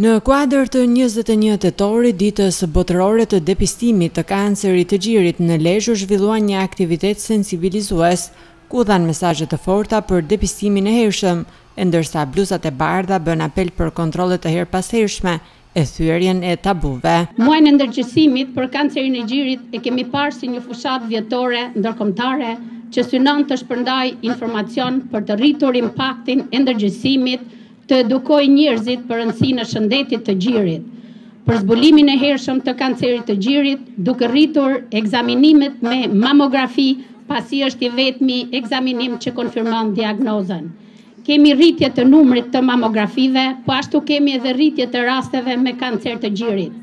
Në kuadër të njëzet e një tetorit, Ditës Botërore të Depistimit të Kancerit të Gjirit, në Lezhë u zhvillua një aktivitet sensibilizues, ku u dhanë mesazhe të forta për depistimin e hershëm, e ndërsa bluzat e bardha bënë apel për kontrolle të herëpashershme e thyerjen e tabuve. Muajin e ndërgjegjësimit për kancerin e gjirit e kemi parë si një fushatë vjetore ndërkombëtare që synon të shpërndajë informacion për të rritur impaktin e ndërgjegjësimit të edukojë njerëzit për rëndësinë e shëndetit të gjirit, për zbulimin e hershëm të kancerit të gjirit, duke rritur ekzaminimet me mamografi, pasi është i vetmi ekzaminim që konfirmon diagnozën. Kemi rritje të numrit të mamografive, po ashtu kemi edhe rritje të rasteve me kancer të gjirit.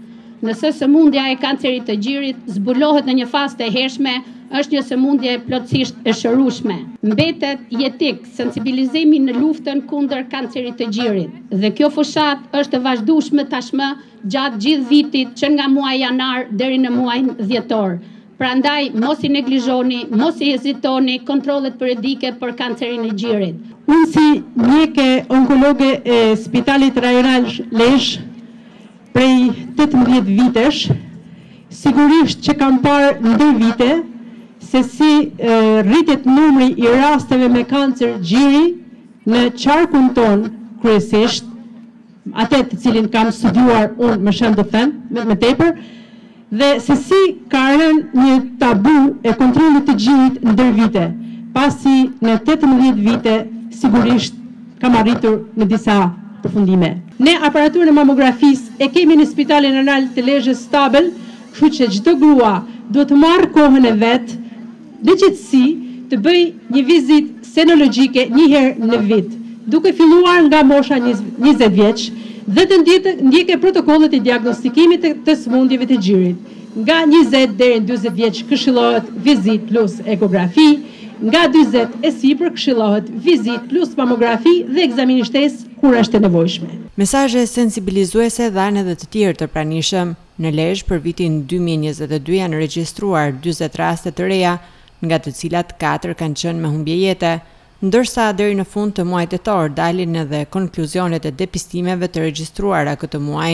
Nëse sëmundja e kancerit të gjirit zbulohet në një fazë të hershme, është një sëmundje plotësisht e shërueshme. Mbetet jetik sensibilizimi në luftën kundër kancerit të gjirit dhe kjo fushatë është e vazhdueshme tashmë gjatë gjithë vitit që nga muaji janar deri në muajin dhjetor. Prandaj mos i neglizhoni, mos i hezitoni kontrollet periodike për kancerin e gjirit. Unë si mjeke onkologe e Spitalit Rajonal Lezhë prej tetëmbëdhjetë vitesh, sigurisht që kam parë ndër vite se si rritet numri i rasteve me kancer gjiri në qarkun tonë kryesisht, atë të cilin kam studiuar unë, mund të them, më tepër, dhe se si ka rënë një tabu e kontrollit të gjirit ndër vite, pasi në tetëmbëdhjetë vite sigurisht kam arritur në disa përfundime. Ne aparaturën e mamografisë e kemi në Spitalin Rajonal të Lezhës stabël, kështu që çdo grua duhet të marrë kohën e vet, në qetësi të bëjë një vizitë senologjike një herë në vit, duke filluar nga mosha njëzet vjeç, dhe të ndjekë protokollet e diagnostikimit të sëmundjeve të gjirit, nga njëzet deri në dyzet vjeç këshillohet vizitë plus ekografi, nga dyzet e sipër këshillohet vizitë plus mamografi dhe ekzaminim shtesë kur është e nevojshme. Mesazhe sensibilizuese dhanë edhe të tjerë të pranishëm. Në Lezhë për vitin dy mijë e njëzet e dy janë regjistruar dyzet raste të reja, nga të cilat katër kanë qenë me humbje jete, ndërsa deri në fund të muajit tetor dalin edhe konkluzionet e depistimeve të regjistruara këtë muaj.